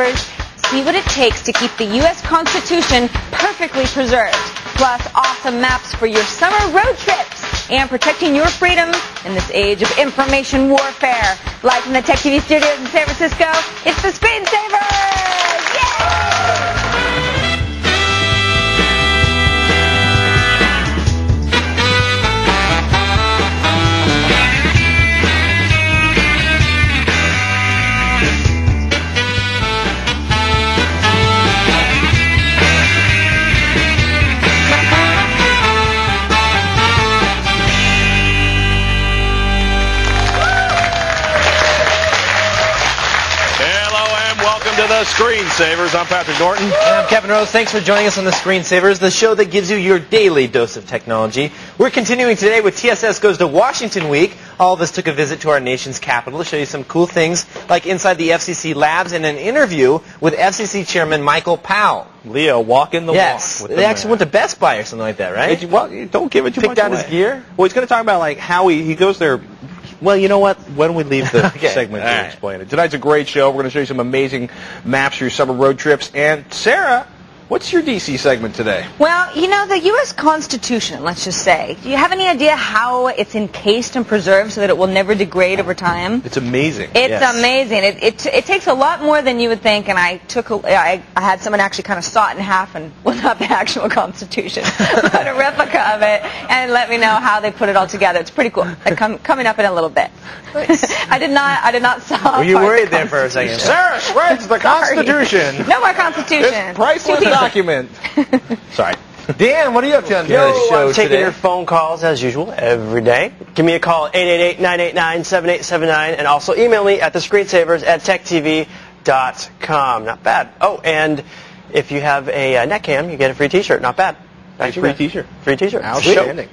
screensavers, see what it takes to keep the U.S. Constitution perfectly preserved. Plus, awesome maps for your summer road trips and protecting your freedom in this age of information warfare. Live from the Tech TV studios in San Francisco, it's the Screensavers! The Screensavers. I'm Patrick Norton. And I'm Kevin Rose. Thanks for joining us on the Screensavers, the show that gives you your daily dose of technology. We're continuing today with TSS Goes to Washington Week. All of us took a visit to our nation's capital to show you some cool things like inside the FCC labs and an interview with FCC Chairman Michael Powell. Leo walk in the yes, walk. With they the actually man. went to Best Buy or something like that, right? Hey, well, don't give it too Picked much out away. his gear? Well, he's going to talk about like how he he goes there. Well, you know what? Why don't we leave the Okay. segment to right. explain it? Tonight's a great show. We're going to show you some amazing maps for your summer road trips. And Sarah, what's your DC segment today? Well, you know, the U.S. Constitution, let's just say, do you have any idea how it's encased and preserved so that it will never degrade over time? It's amazing. It's Yes. amazing. It, it, it takes a lot more than you would think, and I took a, I, I had someone actually kind of saw it in half, and well, not the actual Constitution, but a replica of it, and let me know how they put it all together. It's pretty cool. Like, com- coming up in a little bit. I did not. I did not saw. Were you worried the there for a second? Constitution. Sarah shreds the Constitution. No more Constitution. This priceless Two pieces. Document. Sorry. Dan, what are you up to on the Yo, show I'm taking today? your phone calls as usual every day. Give me a call at 888-989-7879 and also email me at the screensavers at techtv.com. Not bad. Oh, and if you have a uh, netcam, you get a free t-shirt. Not bad. Back A you, free t-shirt. Free t-shirt. Outstanding.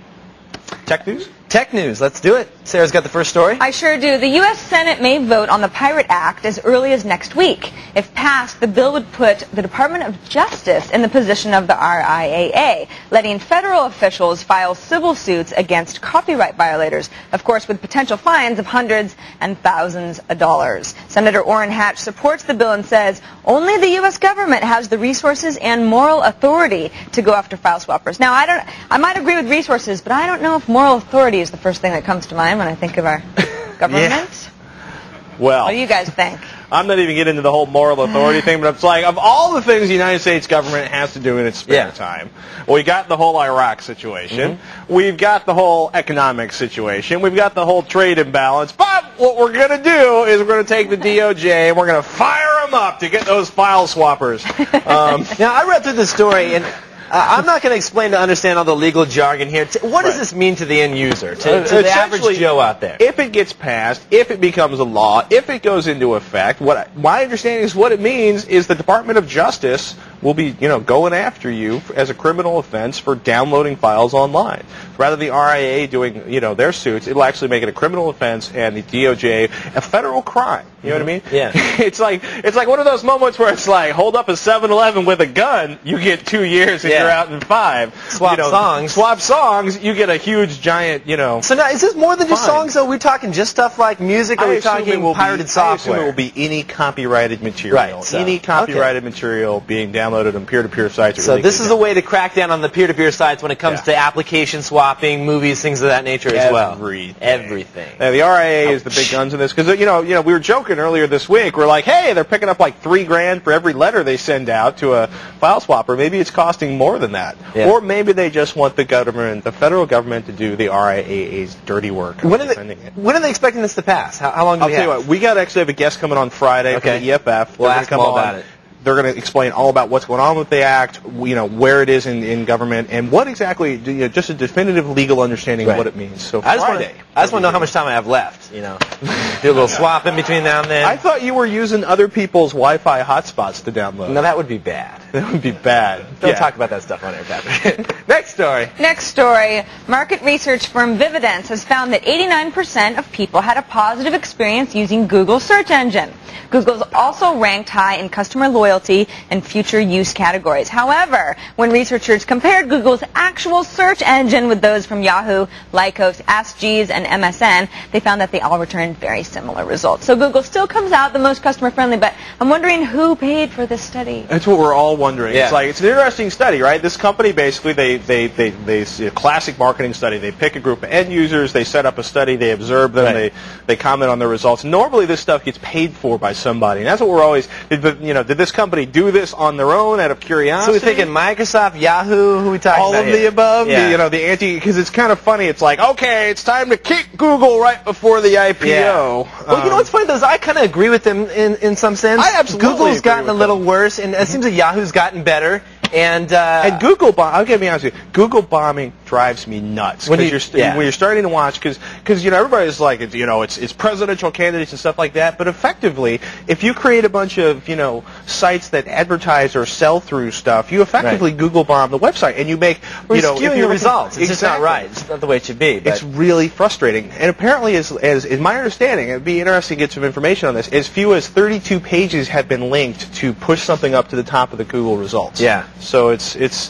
Tech news? Tech news. Let's do it. Sarah's got the first story. I sure do. The U.S. Senate may vote on the Pirate Act as early as next week. If passed, the bill would put the Department of Justice in the position of the RIAA, letting federal officials file civil suits against copyright violators, of course with potential fines of hundreds and thousands of dollars. Senator Orrin Hatch supports the bill and says only the U.S. government has the resources and moral authority to go after file swappers. Now, I don't, I might agree with resources, but I don't know if moral authority is the first thing that comes to mind when I think of our government. Well, What do you guys think? I'm not even getting into the whole moral authority thing, but it's like of all the things the United States government has to do in its spare Yeah. time, we got the whole Iraq situation, we've got the whole economic situation, we've got the whole trade imbalance. But what we're going to do is we're going to take the DOJ and we're going to fire them up to get those file swappers. Um, Now, I read through the story, and uh, I'm not going to explain to understand all the legal jargon here. What does Right. this mean to the end user, to, Uh, to the average Joe out there? If it gets passed, if it becomes a law, if it goes into effect, what I- my understanding is what it means is the Department of Justice will be, you know, going after you as a criminal offense for downloading files online. Rather than the RIA doing, you know, their suits, it'll actually make it a criminal offense and the DOJ a federal crime. You know what I mm-hmm. mean? Yeah. it's like it's like one of those moments where it's like hold up a 7-Eleven with a gun, you get two years and Yeah. you're out in five. Swap You know, songs. Swap songs, you get a huge giant, you know. So now, is this more than just Fine. songs, though? We're talking just stuff like music, or I we're talking pirated be, software? It will be any copyrighted material. Right, so- any copyrighted material being downloaded on peer-to-peer sites. So really this is a way to crack down on the peer-to-peer sites when it comes Yeah. to application swapping, movies, things of that nature as well. Everything. Everything. Yeah, the RIA is the big guns in this because you know, you know, we were joking earlier this week. We're like, hey, they're picking up like three grand for every letter they send out to a file swapper. Maybe it's costing more than that, Yeah. or maybe they just want the government, the federal government, to do the RIAA's dirty work. When are, they, when are they expecting this to pass? How, how long do I'll we tell you have? what, we got actually have a guest coming on Friday Okay. for the EFF. We'll They're ask them all on. about it. They're going to explain all about what's going on with the act, you know, where it is in, in government, and what exactly, you know, just a definitive legal understanding Right. of what it means. So I just want Friday. to. I just want to know how much time I have left. You know, do a little swap in between now and then. I thought you were using other people's Wi-Fi hotspots to download. no, that would be bad. that would be bad. Don't Yeah. talk about that stuff on air, Patrick. Next story. Next story. Market research firm Vividence has found that 89% of people had a positive experience using Google search engine. Google's also ranked high in customer loyalty and future use categories. However, when researchers compared Google's actual search engine with those from Yahoo, Lycos, Ask Jeeves, and MSN, they found that they all returned very similar results. So Google still comes out the most customer friendly, but I'm wondering who paid for this study. That's what we're all wondering. Yeah. It's like it's an interesting study, right? This company basically they they they they see a classic marketing study. They pick a group of end users, they set up a study, they observe them, Right. they they comment on their results. Normally, this stuff gets paid for by somebody, and that's what we're always. You know? Did this company do this on their own out of curiosity? So we're thinking Microsoft, Yahoo, who we talking all about of the above. Yeah. The, you know, the anti because it's kind of funny. It's like okay, it's time to kick Google right before the IPO. Yeah. Well, you know Um, what's funny though is I kind of agree with them in, in some sense. I absolutely Google's gotten a little them. worse, and it seems like Yahoo's gotten better. And uh, And Google bomb, I'll get be honest with you, Google bombing drives me nuts. When you- you're st- yeah. when you're starting to watch, because because you know everybody's like, it's, you know, it's it's presidential candidates and stuff like that. But effectively, if you create a bunch of you know sites that advertise or sell through stuff, you effectively Google bomb the website, and you make we're you know skewing if the you're results. It's just not right. It's not the way it should be. But It's really frustrating. And apparently, as, as is my understanding, it'd be interesting to get some information on this. As few as 32 pages have been linked to push something up to the top of the Google results. Yeah. So it's it's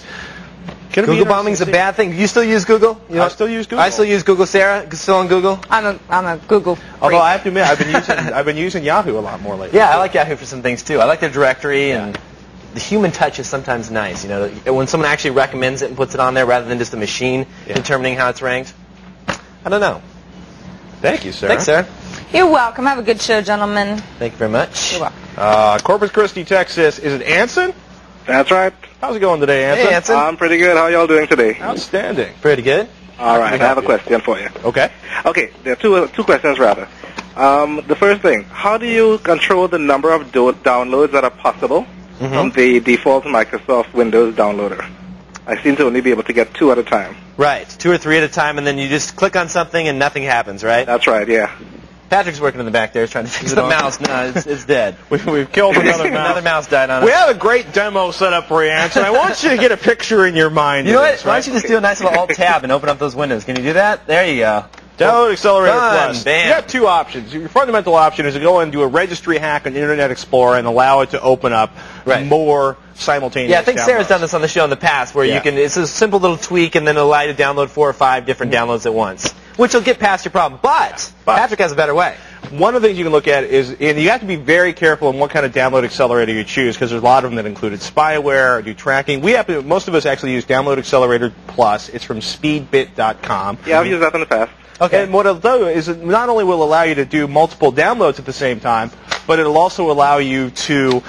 gonna be Google interesting bombing's a bad thing. Do you still use Google? You I still use Google. I still use Google. Sarah, still on Google? I'm a, I'm a Google freak. Although I have to admit, I've been using I've been using Yahoo a lot more lately. Yeah, I like Yahoo for some things too. I like their directory and the human touch is sometimes nice. You know, when someone actually recommends it and puts it on there rather than just a machine Yeah. determining how it's ranked. I don't know. Thank you, sir. Thanks, Sarah. You're welcome. Have a good show, gentlemen. Thank you very much. You're welcome. Uh, Corpus Christi, Texas. Is it Anson? That's right. How's it going today, Anson? Hey, Anson. I'm pretty good. How y'all doing today? Outstanding. Pretty good. All right. I have a question for you. Okay. Okay, there are two uh, two questions rather. Um, the first thing, how do you control the number of do- downloads that are possible from the default Microsoft Windows downloader? I seem to only be able to get two at a time. Right. Two or three at a time, and then you just click on something and nothing happens, right? That's right. Yeah. Patrick's working in the back there He's trying to fix the on? mouse. No, it's, it's dead. We, we've killed another mouse. Another mouse died on us. We have a great demo set up for you, Anson. I want you to get a picture in your mind. You know what? this, Why don't you just do a nice little alt tab and open up those windows? Can you do that? There you go. Download Accelerator Done. Plus. Bam. You got two options. Your fundamental option is to go and do a registry hack on Internet Explorer and allow it to open up Right. more simultaneous. Yeah, I think Sarah's downloads. done this on the show in the past, where Yeah. you can. It's a simple little tweak, and then allow you to download four or five different downloads at once, which will get past your problem. But, But- Patrick has a better way. One of the things you can look at is, and you have to be very careful in what kind of download accelerator you choose because there's a lot of them that included spyware or do tracking. We have to, most of us actually use Download Accelerator Plus. It's from speedbit.com. Yeah, I've used that in the past. Okay. And what it'll do is it not only will allow you to do multiple downloads at the same time, but it'll also allow you to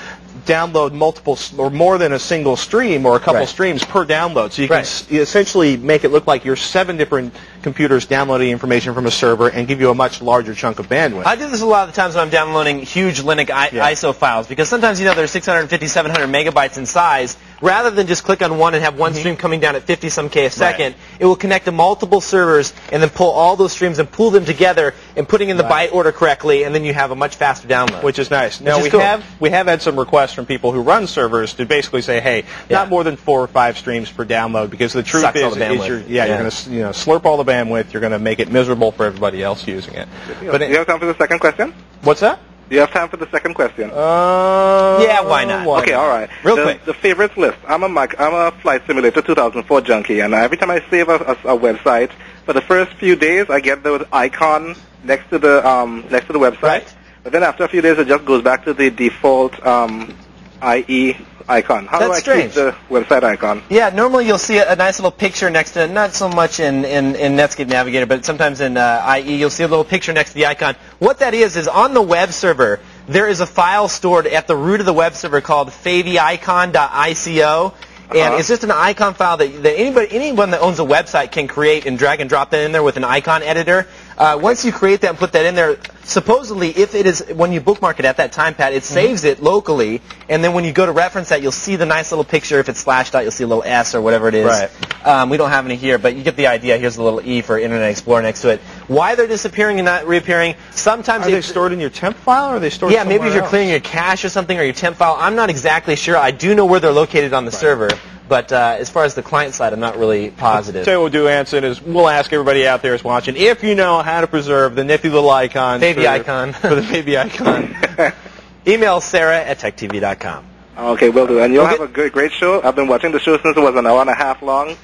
download multiple or more than a single stream or a couple Right. streams per download. So you Right. can s- essentially make it look like you're seven different computers downloading information from a server and give you a much larger chunk of bandwidth. I do this a lot of the times when I'm downloading huge Linux I- Yeah. ISO files because sometimes you know they're 650, 700 megabytes in size. Rather than just click on one and have one mm-hmm. stream coming down at 50 some k a second, it will connect to multiple servers and then pull all those streams and pull them together and putting in the Right. byte order correctly, and then you have a much faster download. which is nice. Now is we cool. have we have had some requests from people who run servers to basically say, hey, Yeah. not more than four or five streams per download because the truth Sucks is, the is you're, yeah, Yeah. you're going to you know slurp all the bandwidth. You're going to make it miserable for everybody else using it. But do you have time for the second question? what's that? Do you have time for the second question? Uh, Yeah, why not? Okay, all right. Real the, quick. The favorites list. I'm a Mac, I'm a Flight Simulator 2004 junkie, and every time I save a, a, a website, for the first few days, I get the icon next to the um, next to the website. Right. But then after a few days, it just goes back to the default um, IE icon. How do That's I strange. keep the website icon? Yeah, normally you'll see a, a nice little picture next to, not so much in, in, in Netscape Navigator, but sometimes in uh, IE, you'll see a little picture next to the icon. What that is, is on the web server, there is a file stored at the root of the web server called favicon.ico. And Uh-huh. it's just an icon file that, that anybody, anyone that owns a website can create and drag and drop that in there with an icon editor. Uh, once you create that and put that in there, supposedly if it is, when you bookmark it at that time pad, it saves it locally, and then when you go to reference that, you'll see the nice little picture. If it's slashed out, you'll see a little S or whatever it is. Right. Um, we don't have any here, but you get the idea. Here's a little E for Internet Explorer next to it. Why they're disappearing and not reappearing? Sometimes Are they stored in your temp file or are they stored yeah, maybe if you're else? clearing your cache or something or your temp file. I'm not exactly sure. I do know where they're located on the server, but uh, as far as the client side, I'm not really positive. Tell you what we'll do, Anson, is we'll ask everybody out there who's watching if you know how to preserve the nifty little icons. Baby for, icon. For the baby icon. Email Sarah at techtv.com. Okay, will do. And you'll Okay. have a great, great show. I've been watching the show since it was an hour and a half long.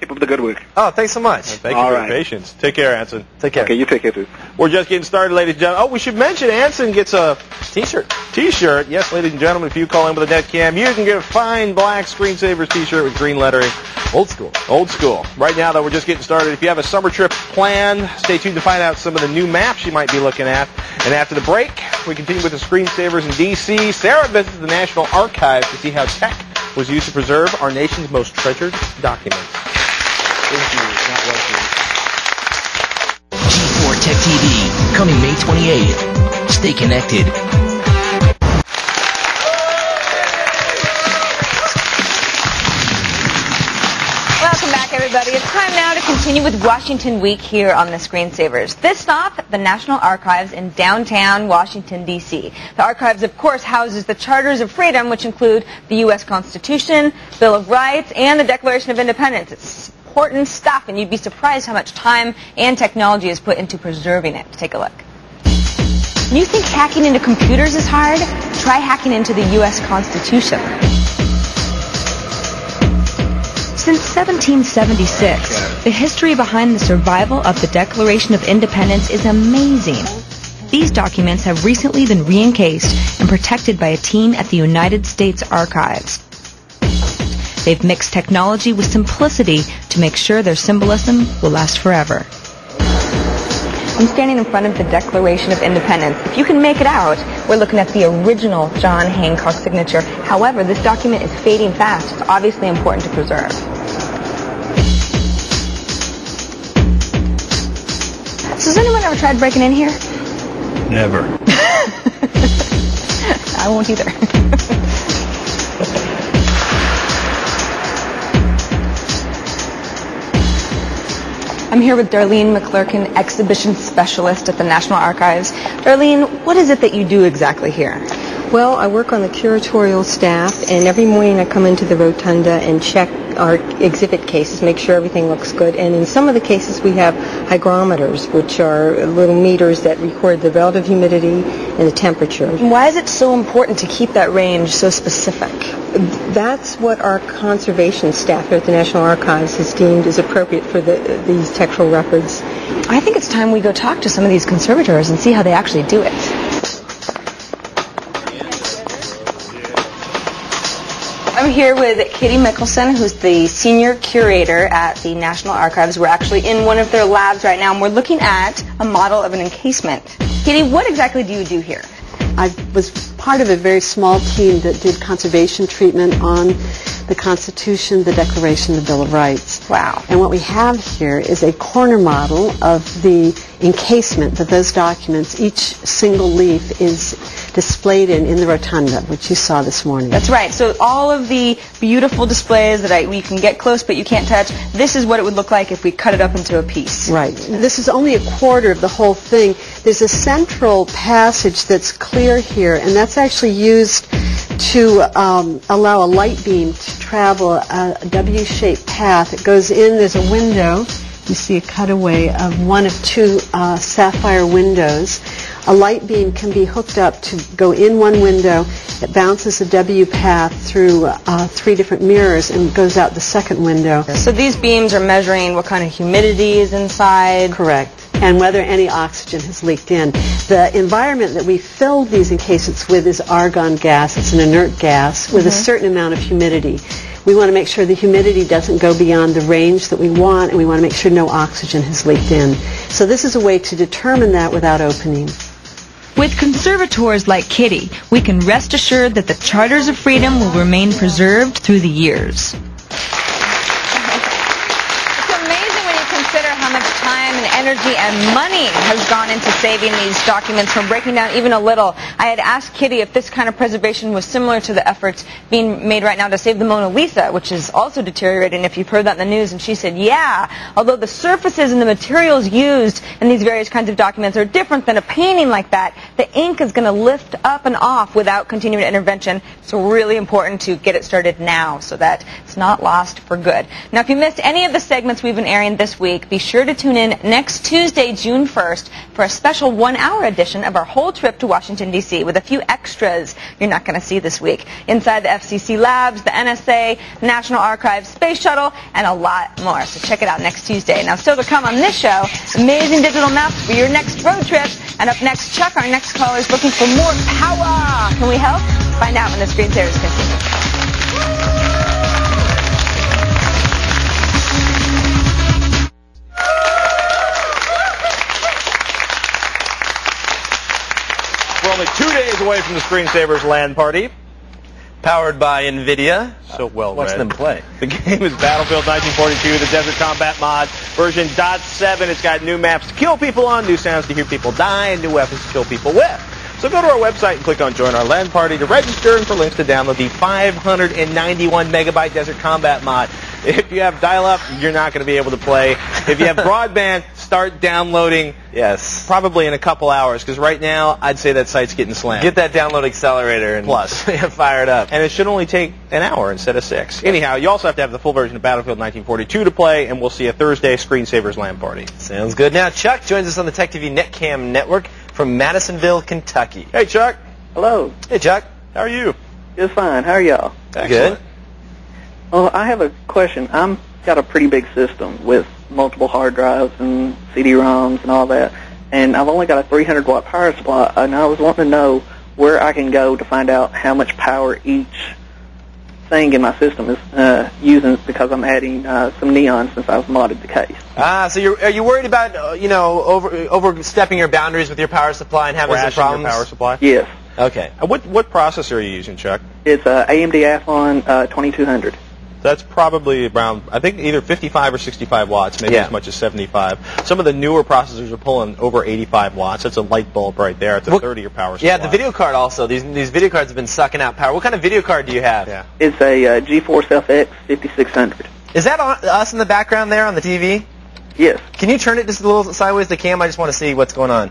Keep up the good work. Oh, thanks so much. Thank you for right. your patience. Take care, Anson. Take care. Okay, you take it too. We're just getting started, ladies and gentlemen. Oh, we should mention Anson gets a T-shirt. T-shirt. Yes, ladies and gentlemen, if you call in with a net cam, you can get a fine black screensavers T-shirt with green lettering. Old school. Old school. Right now, though, we're just getting started. If you have a summer trip planned, stay tuned to find out some of the new maps you might be looking at. And after the break, we continue with the screensavers in D.C. Sarah visits the National Archives to see how tech was used to preserve our nation's most treasured documents. Is used, not was used. G4 Tech TV, coming May 28th. Stay connected. Welcome back, everybody. It's time now to continue with Washington Week here on the Screensavers. This stop, the National Archives in downtown Washington, D.C. The archives, of course, houses the Charters of Freedom, which include the U.S. Constitution, Bill of Rights, and the Declaration of Independence. It's important stuff, and you'd be surprised how much time and technology is put into preserving it. Take a look. You think hacking into computers is hard? Try hacking into the U.S. Constitution. Since 1776, the history behind the survival of the Declaration of Independence is amazing. These documents have recently been re-encased and protected by a team at the United States Archives. They've mixed technology with simplicity to make sure their symbolism will last forever. I'm standing in front of the Declaration of Independence. If you can make it out, we're looking at the original John Hancock signature. However, this document is fading fast. It's obviously important to preserve. So has anyone ever tried breaking in here? Never. I won't either. I'm here with Darlene McClurkin, exhibition specialist at the National Archives. Darlene, what is it that you do exactly here? Well, I work on the curatorial staff, and every morning I come into the rotunda and check our exhibit cases, make sure everything looks good. And in some of the cases, we have hygrometers, which are little meters that record the relative humidity and the temperature. Why is it so important to keep that range so specific? That's what our conservation staff here at the National Archives has deemed is appropriate for the, these textual records. I think it's time we go talk to some of these conservators and see how they actually do it. I'm here with Kitty Nicholson, who's the senior curator at the National Archives. We're actually in one of their labs right now, and we're looking at a model of an encasement. Kitty, what exactly do you do here? I was part of a very small team that did conservation treatment on the Constitution, the Declaration, the Bill of Rights. Wow. And what we have here is a corner model of the encasement that those documents, each single leaf is displayed in in the rotunda, which you saw this morning. That's right. So all of the beautiful displays that I, we can get close but you can't touch, this is what it would look like if we cut it up into a piece. Right. This is only a quarter of the whole thing. There's a central passage that's clear here, and that's actually used to um, allow a light beam to travel a W-shaped path. It goes in, there's a window. You see a cutaway of one of two uh, sapphire windows. A light beam can be hooked up to go in one window. It bounces a W path through uh, three different mirrors and goes out the second window. So these beams are measuring what kind of humidity is inside. Correct. And whether any oxygen has leaked in. The environment that we filled these encasements with is argon gas. It's an inert gas with a mm-hmm. certain amount of humidity. We want to make sure the humidity doesn't go beyond the range that we want, and we want to make sure no oxygen has leaked in. So this is a way to determine that without opening. With conservators like Kitty, we can rest assured that the Charters of Freedom will remain preserved through the years. It's amazing when you consider how much time and energy and money has gone into saving these documents from breaking down even a little. I had asked Kitty if this kind of preservation was similar to the efforts being made right now to save the Mona Lisa, which is also deteriorating if you've heard that in the news, and she said, yeah, although the surfaces and the materials used in these various kinds of documents are different than a painting like that, the ink is going to lift up and off without continued intervention. So really important to get it started now so that it's not lost for good. Now, if you missed any of the segments we've been airing this week, be sure to tune in next next Tuesday, June 1st, for a special one-hour edition of our whole trip to Washington, D.C. with a few extras you're not going to see this week. Inside the FCC labs, the NSA, National Archives, Space Shuttle, and a lot more. So check it out next Tuesday. Now, still to come on this show, amazing digital maps for your next road trip. And up next, Chuck, our next caller, is looking for more power. Can we help? Find out when the screensavers continue. Away from the Screensavers LAN party. Powered by NVIDIA. So well Watch read. them play. The game is Battlefield 1942, the Desert Combat Mod, version .7. It's got new maps to kill people on, new sounds to hear people die, and new weapons to kill people with. So go to our website and click on Join Our LAN Party to register and for links to download the 591 megabyte Desert Combat Mod. If you have dial-up, you're not going to be able to play. If you have broadband, start downloading Yes. probably in a couple hours, because right now, I'd say that site's getting slammed. Get that download accelerator and Plus. fire it up. and it should only take an hour instead of six. Anyhow, you also have to have the full version of Battlefield 1942 to play, and we'll see a Thursday Screensavers LAN party. Sounds good. Now, Chuck joins us on the Tech TV Netcam network from Madisonville, Kentucky. Hey, Chuck. Hello. Hey, Chuck. How are you? Just fine. How are y'all? Good. Well, I have a question. I'm got a pretty big system with multiple hard drives and CD-ROMs and all that, and I've only got a 300 watt power supply, and I was wanting to know where I can go to find out how much power each thing in my system is uh, using because I'm adding uh, some neon since I've modded the case. Ah, so you're, are you worried about, uh, you know, over overstepping your boundaries with your power supply and having some Crashing your power supply. Yes. Okay. Uh, What what processor are you using, Chuck? It's uh, AMD Athlon uh, 2200. That's probably around, I think, either 55 or 65 watts, maybe Yeah. as much as 75. Some of the newer processors are pulling over 85 watts. That's a light bulb right there. It's a What- third of your power supply. Yeah, the video card also. These these video cards have been sucking out power. What kind of video card do you have? Yeah. It's a uh, GeForce FX 5600. Is that on, us in the background there on the TV? Yes. Can you turn it just a little sideways the cam? I just want to see what's going on.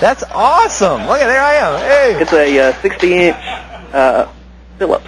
That's awesome. Look at there I am. Hey, It's a uh, 60 inch uh, Philips.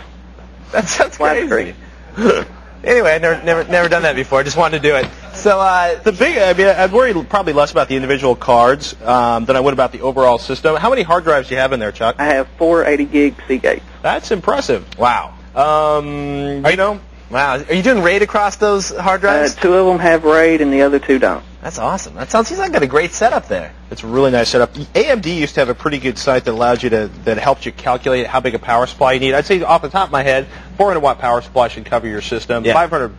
that sounds flat crazy. anyway, I never never never done that before. I just wanted to do it. So uh, The big, I mean, I'd worry probably less about the individual cards um, than I would about the overall system. How many hard drives do you have in there, Chuck? I have four 80 gig Seagates. That's impressive. wow, Um, you know, wow. Are you doing RAID across those hard Uh, drives? two of them have RAID and the other two don't. That's awesome. That sounds. He's like got a great setup there. It's a really nice setup. AMD used to have a pretty good site that allowed you to that helped you calculate how big a power supply you need. I'd say off the top of my head, 400 watt power supply should cover your system. Yeah. 500,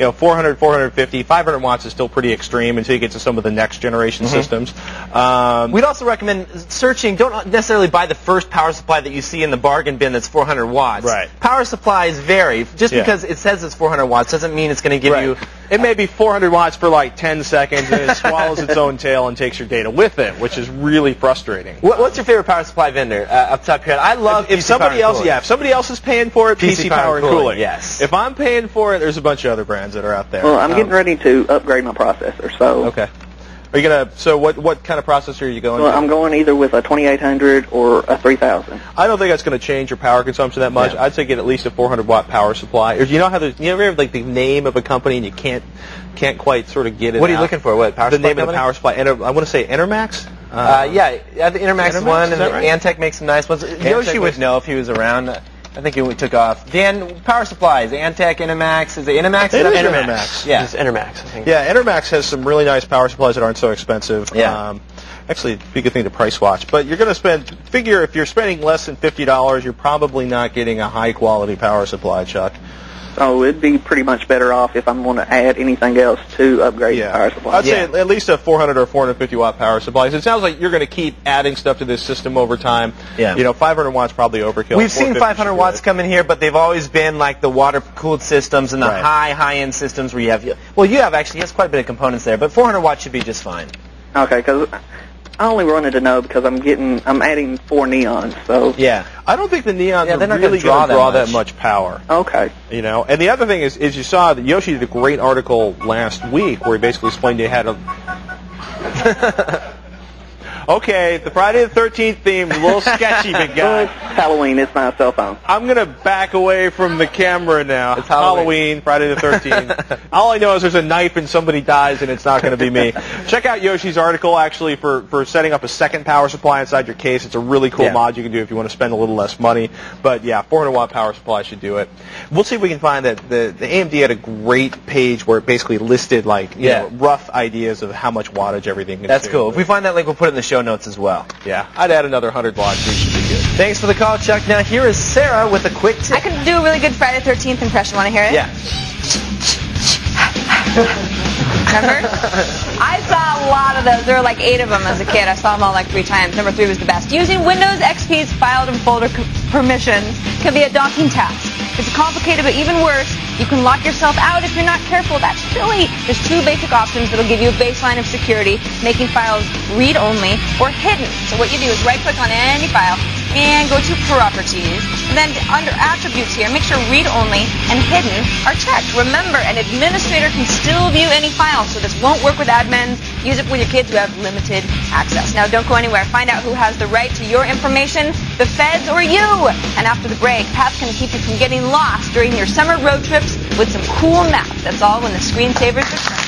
you know, 400, 450, 500 watts is still pretty extreme until you get to some of the next generation Mm-hmm. systems. Um, We'd also recommend searching. Don't necessarily buy the first power supply that you see in the bargain bin that's 400 watts. Right. Power supplies vary. Just Yeah. because it says it's 400 watts doesn't mean it's going to give Right. you. It may be 400 watts for like 10 seconds, and it swallows its own tail and takes your data with it, which is really frustrating. What, what's your favorite power supply vendor uh, up top here? I love if PC somebody else, yeah, if somebody else is paying for it, PC PC, Power Power and Cooling. yes. If I'm paying for it, there's a bunch of other brands that are out there. Well, I'm Um, getting ready to upgrade my processor, so Okay. Are you gonna? So what? What kind of processor are you going? well, to? I'm going either with a 2800 or a 3000. I don't think that's going to change your power consumption that much. Yeah. I'd say get at least a 400 watt power supply. Or you know how there's you ever have like the name of a company and you can't can't quite sort of get it. What are you out? looking for? What power the supply name of the power supply? Enter, I want to say Enermax. Uh, yeah, yeah, the Intermax is Intermax, one, and the right? Antec makes some nice ones. Yoshi would know if he was around. I think it took off. Dan, power supplies, Antec, Intermax. Is it Intermax? It Is is that- Intermax. Yeah. It's Intermax, I think. Yeah, Enermax has some really nice power supplies that aren't so expensive. Yeah. Um, actually, it'd be a good thing to price watch. But you're going to spend, figure if you're spending less than $50, you're probably not getting a high quality power supply, Chuck. So it'd be pretty much better off if I'm going to add anything else to upgrade the power supply. I'd say at least a 400 or 450 watt power supply. It sounds like you're going to keep adding stuff to this system over time. Yeah. You know, 500 watts probably overkill. We've seen 500 watts come in here, but they've always been like the water-cooled systems and the Right. high, high-end systems where you have, well, you have actually, has quite a bit of components there, but 400 watts should be just fine. Okay, because I only wanted to know because I'm getting, I'm adding four neons. So Yeah. I don't think the neons Yeah, are not really gonna draw going that much. that much power. okay, You know, and the other thing is, is you saw that Yoshi did a great article last week where he basically explained to had how to. Okay, the Friday the 13th theme, is a little sketchy, big Well, guy. it's Halloween. It's not a cell phone. I'm gonna back away from the camera now. It's Halloween. Friday the 13th. All I know is there's a knife and somebody dies, and it's not going to be me. Check out Yoshi's article actually for for setting up a second power supply inside your case. It's a really cool Yeah. mod you can do if you want to spend a little less money. But yeah, 400 watt power supply should do it. We'll see if we can find that the the AMD had a great page where it basically listed like you Yeah. know, rough ideas of how much wattage everything. Can That's do. cool. If we find that link, we'll put it in the show notes as well. yeah, I'd add another 100 watts. It should be good. Thanks for the call, Chuck. Now here is Sarah with a quick tip. I can do a really good Friday 13th impression. Want to hear it? Yeah. Remember? I saw a lot of those. There were like eight of them as a kid. I saw them all like three times. Number three was the best. Using Windows XP's filed and folder permissions can be a daunting task. It's complicated, but even worse, you can lock yourself out if you're not careful. That's silly. There's two basic options that'll give you a baseline of security, making files read-only or hidden. So what you do is right-click on any file and go to Properties. And then under Attributes here, make sure Read-Only and Hidden are checked. Remember, an administrator can still view any file, so this won't work with admins. Use it with your kids who have limited access. Now, don't go anywhere. Find out who has the right to your information, the feds or you. And after the break, Pat's going to keep you from getting lost during your summer road trips with some cool maps. That's all when the screensavers return.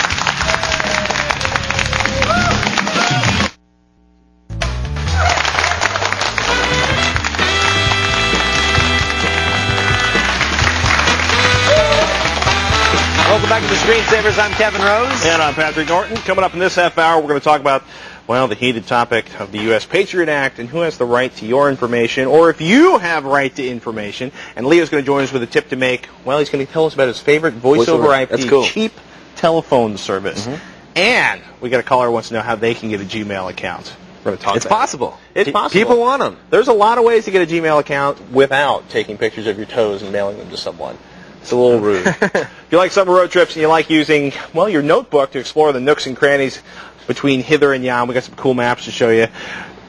To the Screensavers. I'm Kevin Rose. And I'm Patrick Norton. Coming up in this half hour, we're going to talk about, well, the heated topic of the U.S. Patriot Act and who has the right to your information, or if you have right to information. And Leo's going to join us with a tip to make. Well, he's going to tell us about his favorite voice over IP That's cool. Cheap telephone service. Mm-hmm. And we got a caller who wants to know how they can get a Gmail account. We're going to talk It's about it. possible. It's Pe- possible. People want them. There's a lot of ways to get a Gmail account without taking pictures of your toes and mailing them to someone. It's a little rude. if you like summer road trips and you like using, well, your notebook to explore the nooks and crannies between hither and yon, we got some cool maps to show you.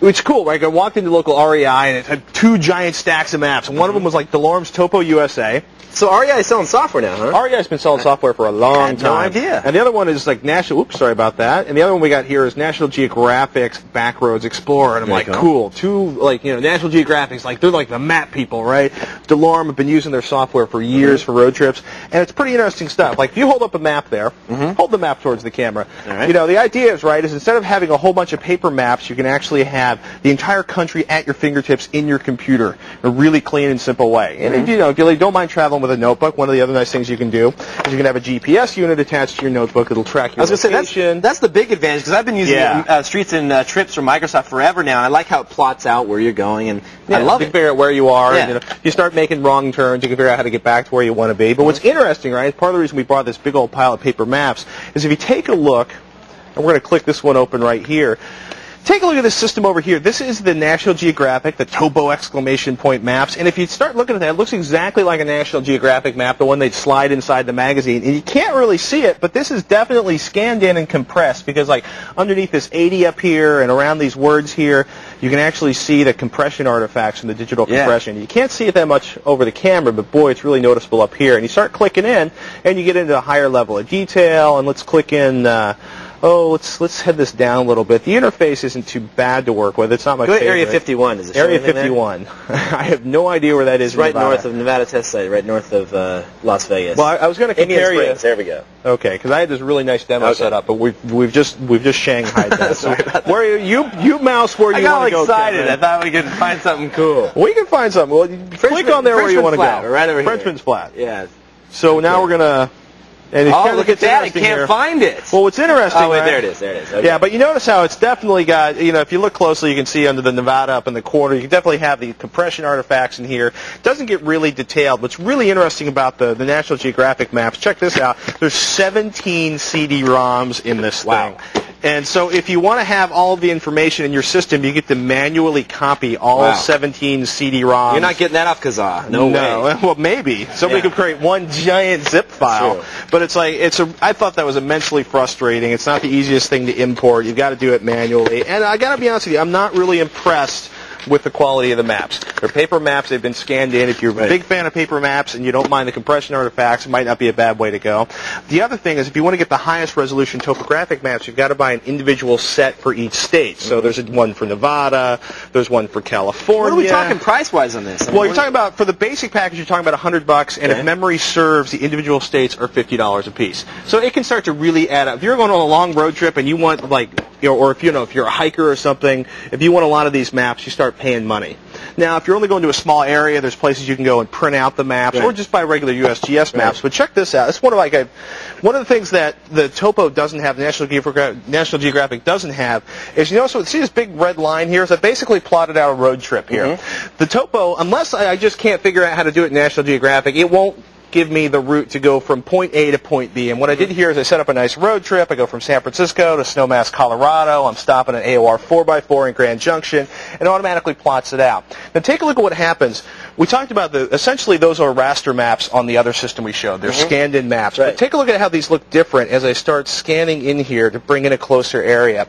It's cool, right? I walked into local REI and it had two giant stacks of maps. And one of them was like DeLorme's Topo USA. So REI is selling software now, huh? REI's been selling software for a long had time. no idea. And the other one is like National. Oops, sorry about that. And the other one we got here is National Geographic's Backroads Explorer. And I'm There like, cool. Two like you know National Geographic's like they're like the map people, right? DeLorme have been using their software for years Mm-hmm. for road trips, and it's pretty interesting stuff. Like if you hold up a map there, hold the map towards the camera. Mm-hmm. Right. You know the idea is right is instead of having a whole bunch of paper maps, you can actually have the entire country at your fingertips in your computer in a really clean and simple way. And Mm-hmm. if you know if you don't mind traveling with a notebook, one of the other nice things you can do is you can have a GPS unit attached to your notebook. It'll track your I was going to say that's location. that's the big advantage because I've been using Yeah. uh, Streets and uh, Trips from Microsoft forever now, and I like how it plots out where you're going, and I love you it. figure out where you are. Yeah. And, you, know, you start making wrong turns. You can figure out how to get back to where you want to be. But what's interesting, right? is Part of the reason we brought this big old pile of paper maps is if you take a look, and we're going to click this one open right here. Take a look at this system over here. This is the National Geographic, the Topo exclamation point maps. And if you start looking at that, it looks exactly like a National Geographic map, the one they'd slide inside the magazine. And you can't really see it, but this is definitely scanned in and compressed because like underneath this 80 up here and around these words here, you can actually see the compression artifacts from the digital Yeah. compression. You can't see it that much over the camera, but boy, it's really noticeable up here. And you start clicking in, and you get into a higher level of detail. And let's click in. Uh, oh, let's let's head this down a little bit. The interface isn't too bad to work with. It's not my Go favorite. Area 51. Is it Area showing anything there? 51. I have no idea where that is. It's right Nevada. north of Nevada Test Site, right north of uh, Las Vegas. Well, I, I was going to Indian compare you. There we go. Okay, because I had this really nice demo Okay. set up, but we've we've just we've just shanghaied that. That. Where are you you mouse where I you want to go? I got excited. Kevin. I thought we could find something cool. We can find something. Well, you click on there where you want to go. right over here. Frenchman's Flat. Yeah. So now we're gonna. And Oh, look at that! I can't here. find it. Well, what's interesting? oh, wait, right? there it is. There it is. Okay. Yeah, but you notice how it's definitely got, you know, if you look closely, you can see under the Nevada up in the corner, you can definitely have the compression artifacts in here. It doesn't get really detailed. What's really interesting about the, the National Geographic maps, check this out. There's 17 CD-ROMs in this Wow. thing. And so if you want to have all of the information in your system, you get to manually copy all Wow. 17 CD-ROMs. You're not getting that off Kazaa. No, way. Well, maybe somebody Yeah. could create one giant zip file, true. but it's like it's a. I thought that was immensely frustrating. It's not the easiest thing to import. You've got to do it manually, and I got to be honest with you, I'm not really impressed with the quality of the maps. They're paper maps. They've been scanned in. If you're a big fan of paper maps and you don't mind the compression artifacts, it might not be a bad way to go. The other thing is if you want to get the highest resolution topographic maps, you've got to buy an individual set for each state. So there's one for Nevada. There's one for California. What are we talking price-wise on this? I mean, Well, you're talking about for the basic package. You're talking about 100 bucks, and Okay. if memory serves, the individual states are 50 dollars a piece. So it can start to really add up. If you're going on a long road trip and you want like, you know, or if you know if you're a hiker or something, if you want a lot of these maps, you start paying money. Now, if you're only going to a small area, there's places you can go and print out the maps, or just buy regular USGS maps. But check this out. It's one of like a, one of the things that the Topo doesn't have, National Geographic, National Geographic doesn't have, is you know, so see this big red line here? Is I basically plotted out a road trip here. Mm-hmm. The Topo, unless I, I just can't figure out how to do it in National Geographic, it won't give me the route to go from point A to point B. And what I did here is I set up a nice road trip. I go from San Francisco to Snowmass, Colorado. I'm stopping at AOR 4x4 in Grand Junction, and it automatically plots it out. Now take a look at what happens. We talked about the, essentially those are raster maps on the other system we showed. They're mm-hmm. scanned in maps. But take a look at how these look different as I start scanning in here to bring in a closer area.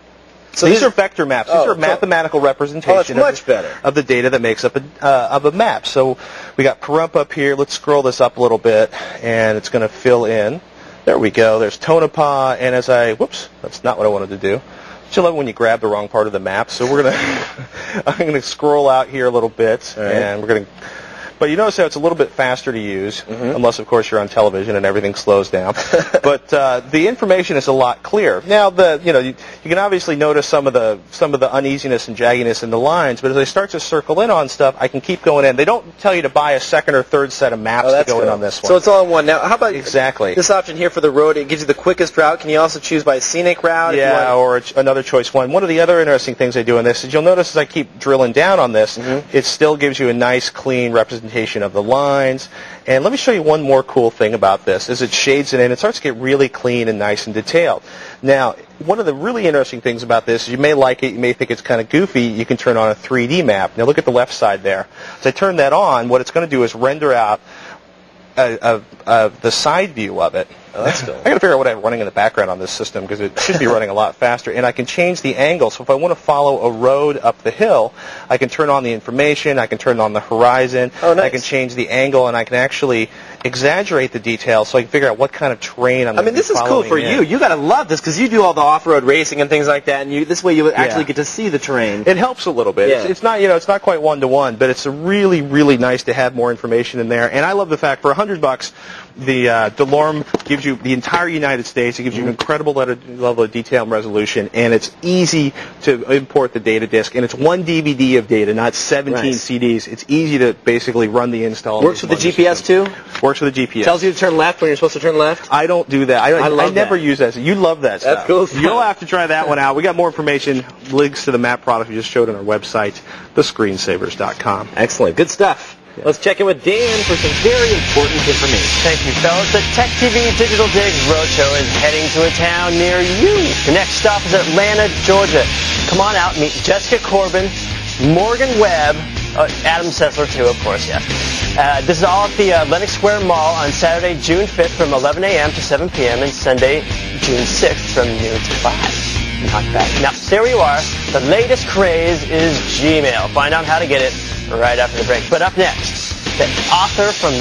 So these these- are vector maps. These Oh, are mathematical representation Oh, that's of the- better. of the data that makes up a, uh, of a map. So we got Pahrump up here. Let's scroll this up a little bit, and it's going to fill in. There we go. There's Tonopah, and as I, whoops, that's not what I wanted to do. Don't you love when you grab the wrong part of the map? So we're gonna, I'm gonna scroll out here a little bit, right. and we're gonna. But you notice how it's a little bit faster to use, Mm-hmm. unless of course you're on television and everything slows down. but uh, the information is a lot clearer. Now the you know you, you can obviously notice some of the some of the uneasiness and jagginess in the lines, but as I start to circle in on stuff, I can keep going in. They don't tell you to buy a second or third set of maps Oh, to go in on this one. So it's all in one. Now, how about Exactly. this option here for the road? It gives you the quickest route. Can you also choose by scenic route? if you Yeah, or ch- another choice one. One of the other interesting things I do in this is you'll notice as I keep drilling down on this, Mm-hmm. it still gives you a nice, clean representation of the lines. And let me show you one more cool thing about this. As it shades it in, it starts to get really clean and nice and detailed. Now, one of the really interesting things about this is you may like it, you may think it's kind of goofy, you can turn on a 3D map. Now look at the left side there. As I turn that on, what it's going to do is render out a, uh, uh, the side view of it. Oh, that's cool. I got to figure out what I'm running in the background on this system because it should be running a lot faster. And I can change the angle. So if I want to follow a road up the hill, I can turn on the information. I can turn on the horizon. Oh, nice. I can change the angle, and I can actually exaggerate the details so I can figure out what kind of terrain I'm. I mean, this is cool for in. you. You gotta love this because you do all the off-road racing and things like that, and you this way you actually Yeah. get to see the terrain. It helps a little bit. It's, Yeah. it's not, you know, it's not quite one to one, but it's really, really nice to have more information in there. And I love the fact for a hundred bucks, the uh, Delorme gives you the entire United States. It gives you Mm-hmm. an incredible level of detail and resolution, and it's easy to import the data disk. And it's one DVD of data, not 17 Nice. CDs. It's easy to basically run the install. Works with the GPS too. Works with the GPS. Tells you to turn left when you're supposed to turn left. I don't do that. I, I love never that. use that. You love that That's stuff. cool stuff. You'll have to try that one out. We got more information, links to the map product we just showed on our website, thescreensavers.com. Excellent, good stuff. Let's check in with Dan for some very important information. Thank you, fellas. The Tech TV Digital Digs Roadshow is heading to a town near you. The next stop is Atlanta, Georgia. Come on out, meet Jessica Corbin, Morgan Webb, uh, Adam Sessler too, of course, yes. Uh, this is all at the uh, Lenox Square Mall on Saturday, June 5th from 11 a.m. to 7 p.m. and Sunday, June 6th from noon to 5. Not bad. Now, there you are. The latest craze is Gmail. Find out how to get it right after the break. But up next, the author from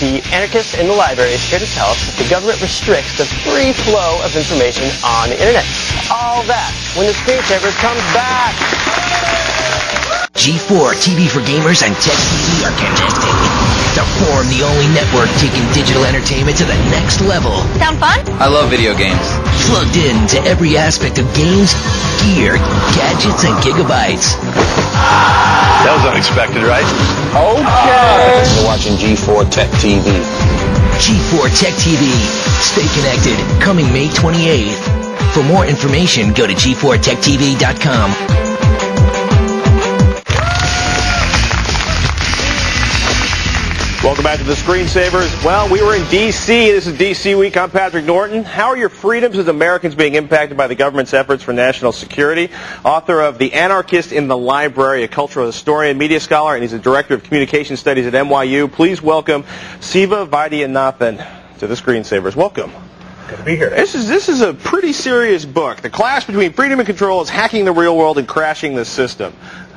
The Anarchist in the Library is here to tell us that the government restricts the free flow of information on the internet. All that when the screensaver comes back. G4 TV for gamers and tech TV are connecting to form the only network taking digital entertainment to the next level. Sound fun? I love video games. Plugged in to every aspect of games, gear, gadgets, and gigabytes. That was unexpected, right? Okay. You're watching G4 Tech TV. G4 Tech TV. Stay connected. Coming May 28th. For more information, go to g4techtv.com. Welcome back to the Screensavers. Well, we were in D.C. This is D.C. Week. I'm Patrick Norton. How are your freedoms as Americans being impacted by the government's efforts for national security? Author of The Anarchist in the Library, a cultural historian, media scholar, and he's a director of communication studies at NYU. Please welcome Siva Vaidhyanathan to the Screensavers. Welcome. Good to be here. This is this is a pretty serious book. The clash between freedom and control is hacking the real world and crashing the system.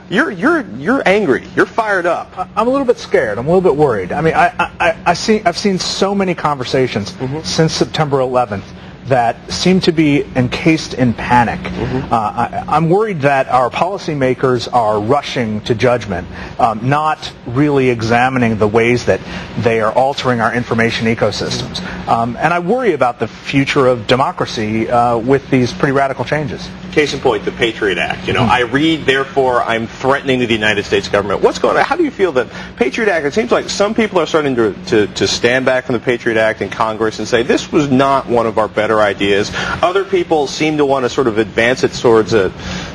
You're you're you're angry. You're fired up. I'm a little bit scared. I'm a little bit worried. I mean, I, I, I see, I've seen so many conversations Mm-hmm. since September 11th that seem to be encased in panic. Mm-hmm. Uh, I, I'm worried that our policymakers are rushing to judgment, um, not really examining the ways that they are altering our information ecosystems. Um, and I worry about the future of democracy uh, with these pretty radical changes. Case in point, the Patriot Act. You know, I read, therefore, I'm threatening to the United States government. What's going on? How do you feel that Patriot Act? It seems like some people are starting to, to, to stand back from the Patriot Act in Congress and say this was not one of our better ideas. Other people seem to want to sort of advance it towards a,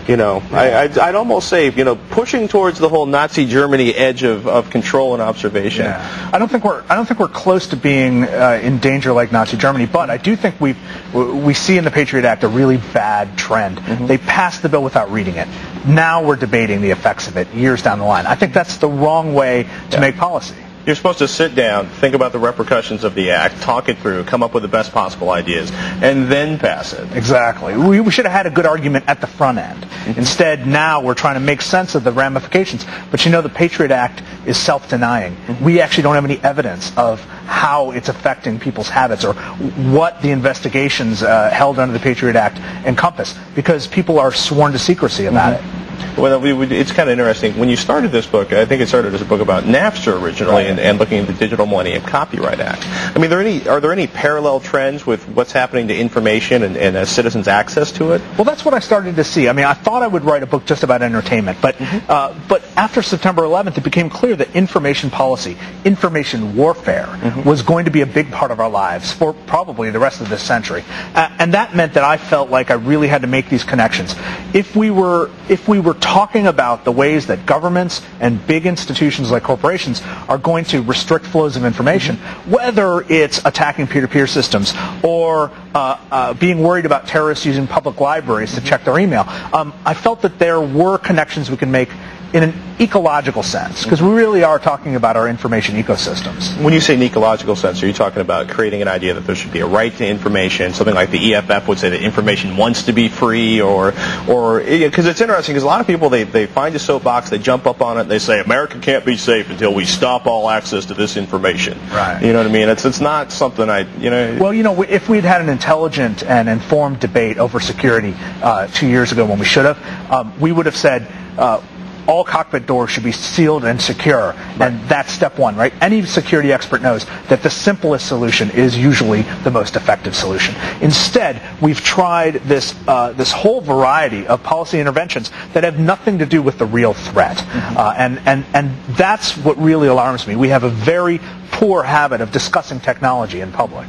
you know, I, I'd, I'd almost say, you know, pushing towards the whole Nazi Germany edge of, of control and observation. Yeah. I don't think we're I don't think we're close to being uh, in danger like Nazi Germany, but I do think we we see in the Patriot Act a really bad trend. They passed the bill without reading it. Now we're debating the effects of it years down the line. I think that's the wrong way to make policy. You're supposed to sit down, think about the repercussions of the act, talk it through, come up with the best possible ideas, and then pass it. Exactly. We, we should have had a good argument at the front end. Mm-hmm. Instead, now we're trying to make sense of the ramifications. But you know, the Patriot Act is self-denying. Mm-hmm. We actually don't have any evidence of how it's affecting people's habits or what the investigations uh, held under the Patriot Act encompass because people are sworn to secrecy about mm-hmm. it. Well, we, we, it's kind of interesting. When you started this book, I think it started as a book about Napster originally, and, and looking at the Digital Millennium Copyright Act. I mean, there any are there any parallel trends with what's happening to information and, and uh, citizens' access to it? Well, that's what I started to see. I mean, I thought I would write a book just about entertainment, but uh, but after September 11th, it became clear that information policy, information warfare, was going to be a big part of our lives for probably the rest of this century, uh, and that meant that I felt like I really had to make these connections. If we were if we were talking about the ways that governments and big institutions like corporations are going to restrict flows of information, whether it's attacking peer-to-peer systems or uh, uh, being worried about terrorists using public libraries to check their email, um, I felt that there were connections we can make in an ecological sense, because we really are talking about our information ecosystems. When you say an ecological sense, are you talking about creating an idea that there should be a right to information, something like the EFF would say that information wants to be free, or, or because it's interesting, because a lot of people they, they find a soapbox, they jump up on it, and they say America can't be safe until we stop all access to this information. Right. You know what I mean? It's it's not something I you know. Well, you know, if we'd had an intelligent and informed debate over security uh, two years ago when we should have, um, we would have said uh, all cockpit doors should be sealed and secure, and that's step one, right? Any security expert knows that the simplest solution is usually the most effective solution. Instead, we've tried this uh, this whole variety of policy interventions that have nothing to do with the real threat, uh, and and and that's what really alarms me. We have a very poor habit of discussing technology in public.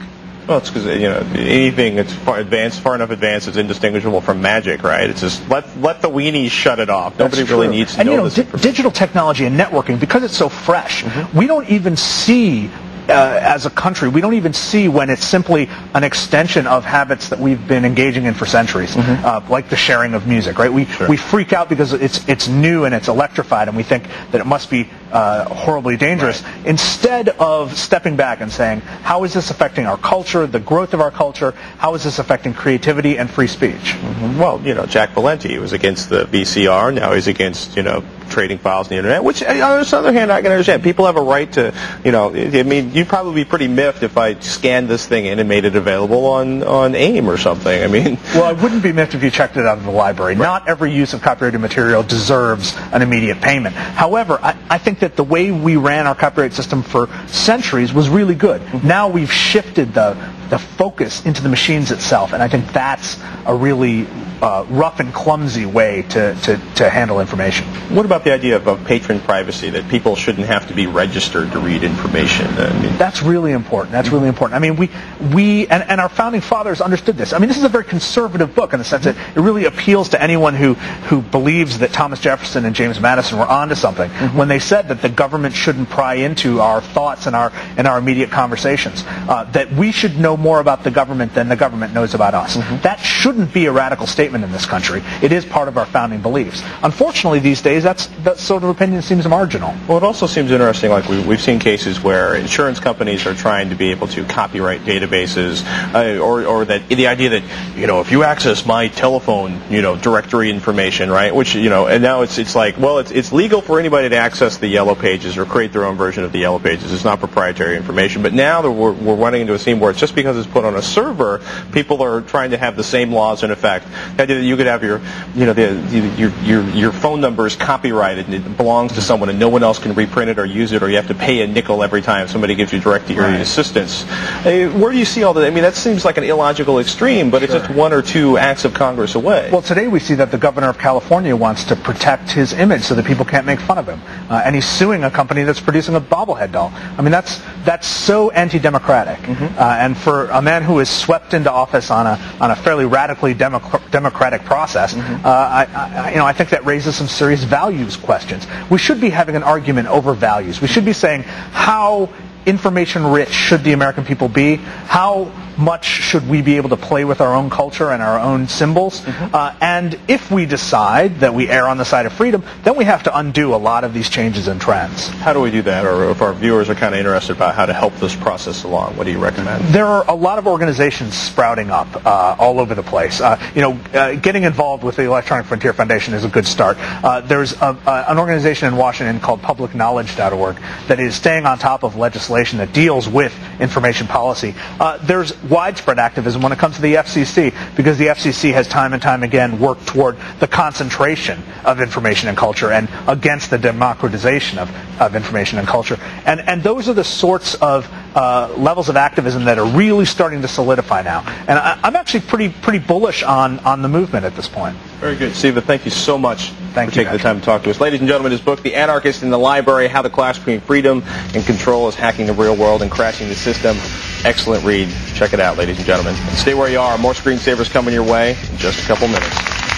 Well, it's because you know anything that's far advanced, far enough advanced, is indistinguishable from magic, right? It's just let let the weenies shut it off. Nobody really needs to and, know you know, di- digital technology and networking, because it's so fresh, Mm-hmm. we don't even see. Uh, as a country, we don't even see when it's simply an extension of habits that we've been engaging in for centuries, Mm-hmm. uh, like the sharing of music. Right? We we freak out because it's it's new and it's electrified, and we think that it must be uh, horribly dangerous. Instead of stepping back and saying, how is this affecting our culture, the growth of our culture? How is this affecting creativity and free speech? Well, you know, Jack Valenti was against the VCR. Now he's against, you know, trading files on the internet. Which, uh, on the other hand, I can understand. People have a right to, you know, I mean, you'd probably be pretty miffed if I scanned this thing in and made it available on on AIM or something. I mean, Well, I wouldn't be miffed if you checked it out of the library. Not every use of copyrighted material deserves an immediate payment. However, I, I think that the way we ran our copyright system for centuries was really good. Mm-hmm. Now we've shifted the the focus into the machines itself, and I think that's a really uh, rough and clumsy way to, to, to handle information. what about the idea of, of patron privacy that people shouldn't have to be registered to read information? I mean, That's really important. That's really important. I mean, we, we and, and our founding fathers understood this. I mean, this is a very conservative book in the sense that it really appeals to anyone who, who believes that Thomas Jefferson and James Madison were onto something when they said that the government shouldn't pry into our thoughts and our, and our immediate conversations. Uh, that we should know more about the government than the government knows about us. That shouldn't be a radical statement in this country. It is part of our founding beliefs. Unfortunately, these days, that's, that sort of opinion seems marginal. Well, it also seems interesting, like we, we've seen cases where insurance companies are trying to be able to copyright databases, uh, or, or that the idea that you know, if you access my telephone, you know, directory information, right? Which, you know, and now it's it's like, well, it's it's legal for anybody to access the yellow pages or create their own version of the yellow pages. It's not proprietary information. But now that we're, we're running into a scene where it's just because it's put on a server, people are trying to have the same laws in effect. The idea that you could have your, you know, the, your your your phone number is copyrighted and it belongs to someone and no one else can reprint it or use it or you have to pay a nickel every time somebody gives you directory assistance. Uh, where do you see all that? I mean, that seems like an illogical extreme, but it's just one or two acts of Congress away. Well, today we see that the governor of California wants to protect his image so that people can't make fun of him, uh, and he's suing a company that's producing a bobblehead doll. I mean, that's that's so anti-democratic, uh, and for a man who is swept into office on a on a fairly radically democ- democratic process, uh, I, I, you know, I think that raises some serious values questions. We should be having an argument over values. We should be saying how information rich should the American people be? How much should we be able to play with our own culture and our own symbols? Uh, and if we decide that we err on the side of freedom, then we have to undo a lot of these changes and trends. How do we do that? Or if our viewers are kind of interested about how to help this process along, what do you recommend? There are a lot of organizations sprouting up uh, all over the place. Uh, you know, uh, getting involved with the Electronic Frontier Foundation is a good start. Uh, there's a, a, an organization in Washington called PublicKnowledge.org that is staying on top of legislation that deals with information policy. Uh, there's widespread activism when it comes to the FCC because the FCC has time and time again worked toward the concentration of information and culture and against the democratization of, of information and culture. And, and those are the sorts of uh, levels of activism that are really starting to solidify now. And I, I'm actually pretty pretty bullish on, on the movement at this point. Very good, Stephen. Thank you so much Thank you for taking the time to talk to us. Ladies and gentlemen, his book, The Anarchist in the Library, How the Clash Between Freedom and Control is Hacking the Real World and Crashing the System. Excellent read. Check it out, ladies and gentlemen. And stay where you are. More screensavers coming your way in just a couple minutes.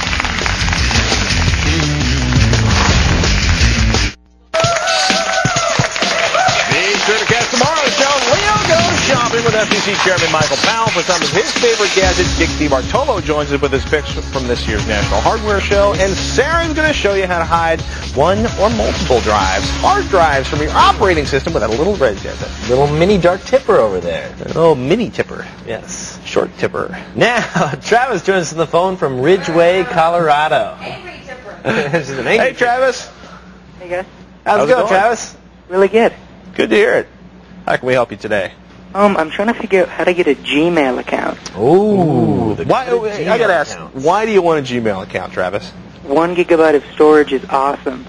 FCC Chairman Michael Powell for some of his favorite gadgets. Dick DiBartolo joins us with his picks from this year's National Hardware Show. And Sarah's going to show you how to hide one or multiple drives, hard drives from your operating system with a little red desert. Little mini dark tipper over there. A little mini tipper. Yes. Short tipper. Now, Travis joins us on the phone from Ridgway, Colorado. This is an angry Hey, Travis. Hey guys. How's, How's it it going, going? Travis? Really good. Good to hear it. How can we help you today? Um, I'm trying to figure out how to get a Gmail account. Ooh, the Why, good I got to Gmail ask, accounts. why do you want a Gmail account, Travis? One gigabyte of storage is awesome.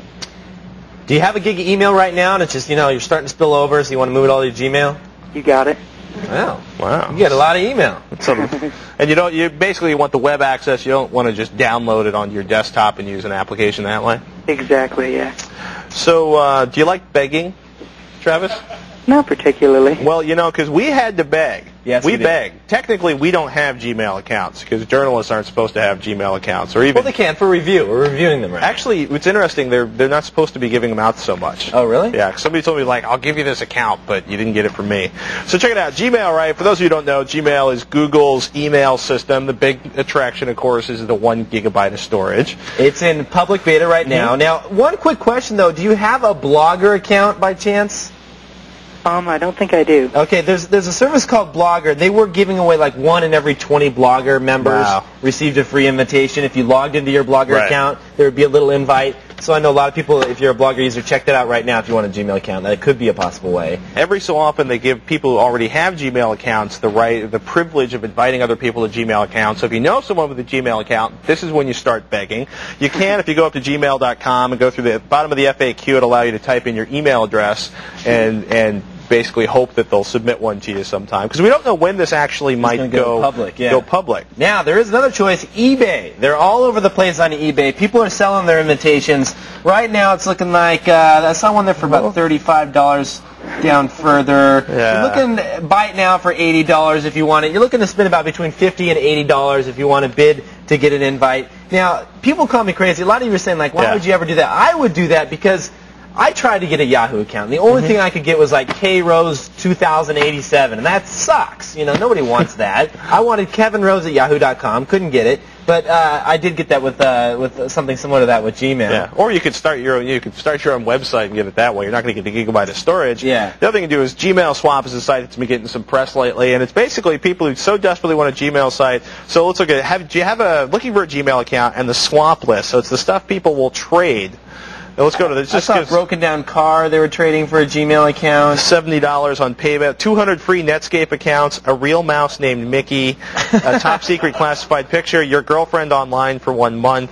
Do you have a gig of email right now and it's just, you know, you're starting to spill over, so you want to move it all to your Gmail? You got it. Wow. Wow. You get a lot of email. So, and you don't. You basically want the web access. You don't want to just download it onto your desktop and use an application that way. Exactly. Yeah. So, uh, do you like begging, Travis? Not particularly. Well, you know, because we had to beg. Yes, we, we beg. Technically, we don't have Gmail accounts because journalists aren't supposed to have Gmail accounts, or even. Well, they can for review. We're reviewing them right Actually, it's interesting. They're they're not supposed to be giving them out so much. Oh, really? Yeah. 'cause Somebody told me like, I'll give you this account, but you didn't get it from me. So check it out. Gmail, right? For those of you who don't know, Gmail is Google's email system. The big attraction, of course, is the one gigabyte of storage. It's in public beta right now. Mm-hmm. Now, one quick question though: Do you have a Blogger account by chance? Um, I don't think I do. Okay, there's there's a service called Blogger. They were giving away like one in every 20 Blogger members Wow. received a free invitation. If you logged into your Blogger Right. account, there would be a little invite. So I know a lot of people, if you're a Blogger user, check that out right now if you want a Gmail account. That could be a possible way. Every so often, they give people who already have Gmail accounts the right, the privilege of inviting other people to Gmail accounts. So if you know someone with a Gmail account, this is when you start begging. You can, if you go up to gmail.com and go through the bottom of the FAQ, it'll allow you to type in your email address and and basically hope that they'll submit one to you sometime. Because we don't know when this actually might gonna go public, yeah. Go public. Now, there is another choice, eBay. They're all over the place on eBay. People are selling their invitations. Right now, it's looking like, uh, I saw one there for about $35 down further. Yeah. You're looking, buy it now for $80 if you want it. You're looking to spend about between 50 and $80 if you want to bid to get an invite. Now, people call me crazy. A lot of you are saying, like, why Yeah. would you ever do that? I would do that because I tried to get a Yahoo account. And The only thing I could get was like K Rose 2087, and that sucks. You know, nobody wants that. I wanted Kevin Rose at Yahoo.com. Couldn't get it, but uh, I did get that with uh, with something similar to that with Gmail. Yeah, or you could start your own. You could start your own website and get it that way. You're not going to get the gigabyte of storage. Yeah. The other thing to do is Gmail Swap is a site that's been getting some press lately, and it's basically people who so desperately want a Gmail site. So let's look at have do you have a looking for a Gmail account and the swap list. So it's the stuff people will trade. Let's go to this. I Just saw a broken down car they were trading for a Gmail account. seventy dollars on PayPal, two hundred free Netscape accounts, a real mouse named Mickey, a top secret classified picture, your girlfriend online for one month,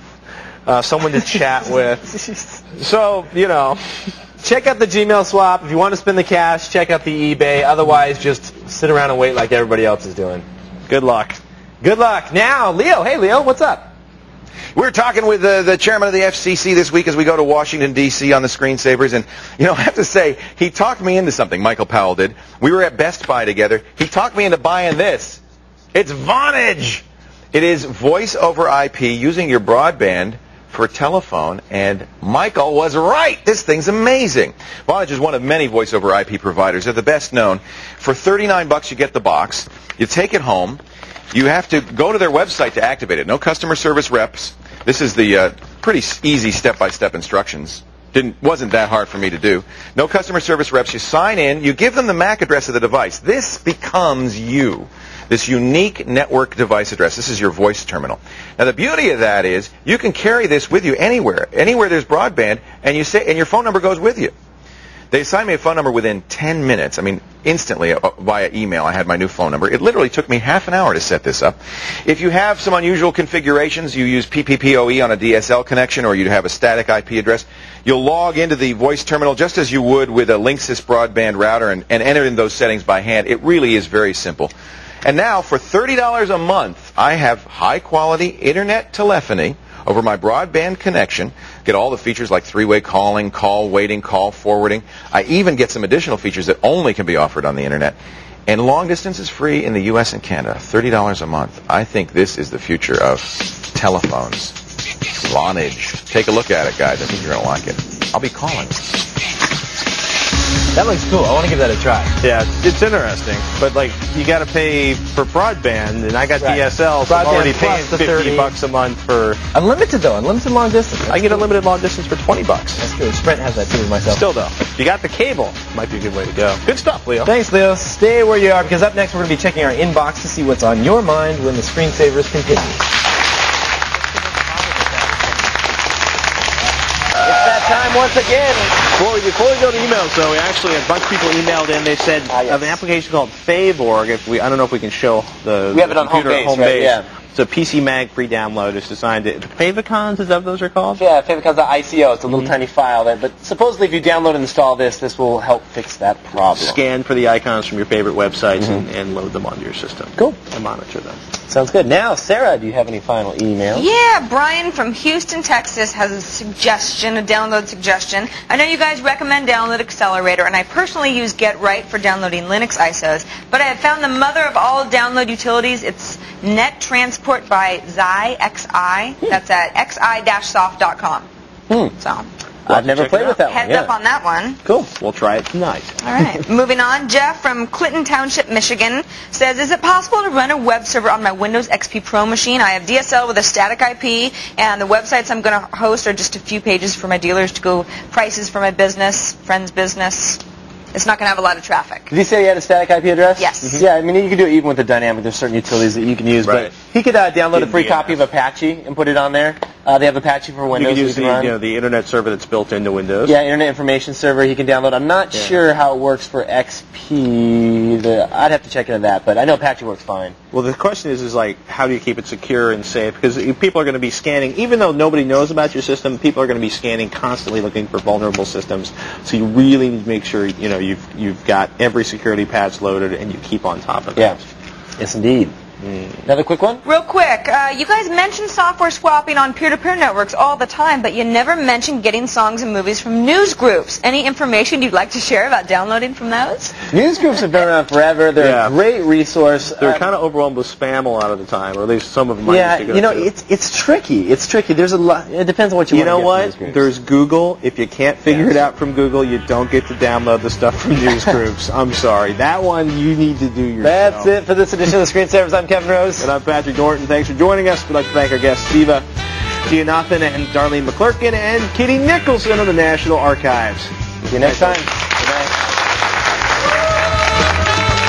uh, someone to chat with. So you know. Check out the Gmail swap. If you want to spend the cash, check out the eBay. Otherwise, just sit around and wait like everybody else is doing. Good luck. Good luck. Now, Leo. Hey, Leo, what's up? We're talking with uh, the chairman of the FCC this week as we go to Washington, D.C. on the screensavers. And, you know, I have to say, he talked me into something, Michael Powell did. We were at Best Buy together. He talked me into buying this. It's Vonage. It is voice over IP using your broadband for telephone. And Michael was right. This thing's amazing. Vonage is one of many voice over IP providers. They're the best known. For 39 bucks, you get the box. You take it home. You have to go to their website to activate it. No customer service reps. This is the uh, pretty easy step-by-step instructions. Didn't wasn't that hard for me to do. No customer service reps. You sign in. You give them the MAC address of the device. This becomes you. This unique network device address. This is your voice terminal. Now the beauty of that is you can carry this with you anywhere, anywhere there's broadband, and you say, and your phone number goes with you. They assigned me a phone number within 10 minutes. I mean, instantly uh, via email. I had my new phone number. It literally took me half an hour to set this up. If you have some unusual configurations, you use PPPoE on a DSL connection or you have a static IP address, you'll log into the voice terminal just as you would with a Linksys broadband router and, and enter in those settings by hand. It really is very simple. And now, for $30 a month, I have high-quality internet telephony over my broadband connection. Get all the features like three-way calling, call waiting, call forwarding. I even get some additional features that only can be offered on the internet. And long distance is free in the U.S. and Canada, $30 a month. I think this is the future of telephones. Vonage. Take a look at it, guys. I think you're going to like it. I'll be calling. That looks cool. I want to give that a try. Yeah, it's interesting, but like you got to pay for broadband, and I got Right. DSL, so I'm already paying the 50 30. bucks a month for. Unlimited though, unlimited long distance. I get unlimited long distance for 20 bucks. That's true. Sprint has that too myself. Still though, you got the cable, might be a good way to go. Good stuff, Leo. Thanks, Leo. Stay where you are because up next we're going to be checking our inbox to see what's on your mind when the screensavers continue. It's that time once again. Before we, before we go to emails, though, we actually had a bunch of people emailed in. They said Ah, yes. of an application called Favorg. If we, I don't know if we can show the. We have it on home computer base, right? Yeah. It's a PC Mag free download. is designed to. The Favicons, is that what those are called? Yeah, Favicons.ico. It's a little mm-hmm. tiny file there, but supposedly if you download and install this, this will help fix that problem. Scan for the icons from your favorite websites and, mm-hmm. and load them onto your system. Cool. And monitor them. Sounds good. Now, Sarah, do you have any final emails? Yeah, Brian from Houston, Texas has a suggestion, a download suggestion. I know you guys recommend Download Accelerator, and I personally use GetRight for downloading Linux ISOs, but I have found the mother of all download utilities. It's Net Transport by Xi. That's at xi-soft.com. Hmm. So, I've never played with that heads one. up on that one. Cool. We'll try it tonight. All right. Moving on. Jeff from Clinton Township, Michigan says, is it possible to run a web server on my Windows XP Pro machine? I have DSL with a static IP, and the websites I'm going to host are just a few pages for my dealers to go prices for my business, friend's business. It's not going to have a lot of traffic. Did he say he had a static IP address? Yes. Mhm. Yeah, I mean, you can do it even with the dynamic. There's certain utilities that you can use, Right. but he could uh, download a free DNS. copy of Apache and put it on there. Uh, they have Apache for Windows. You can use the, can run. you know, the internet server that's built into Windows. Yeah, Internet Information Server he can download. I'm not Yeah. sure how it works for XP. The, I'd have to check into that, but I know Apache works fine. Well, the question is, is like, how do you keep it secure and safe? Because people are going to be scanning, even though nobody knows about your system, people are going to be scanning constantly looking for vulnerable systems. So you really need to make sure, you know, you've you've got every security patch loaded and you keep on top of it. Yeah. Yes, indeed. Another quick one? Real quick, uh, you guys mention software swapping on peer-to-peer networks all the time, but you never mention getting songs and movies from news groups. Any information you'd like to share about downloading from those? News groups have been around forever. They're Yeah. a great resource. They're Uh, kind of overwhelmed with spam a lot of the time, or at least some of them. Yeah, used to go you know, to. it's it's tricky. It's tricky. There's a lot. It depends on what you, You know what? There's Google. If you can't figure it out from Google, you don't get to download the stuff from news groups. I'm sorry. That one you need to do yourself. That's it for this edition of the Screensavers. I'm Kevin Rose. And I'm Patrick Norton. Thanks for joining us. We'd like to thank our guests, Siva Vaidhyanathan and Darlene McClurkin, and Kitty Nicholson of the National Archives. See you next time.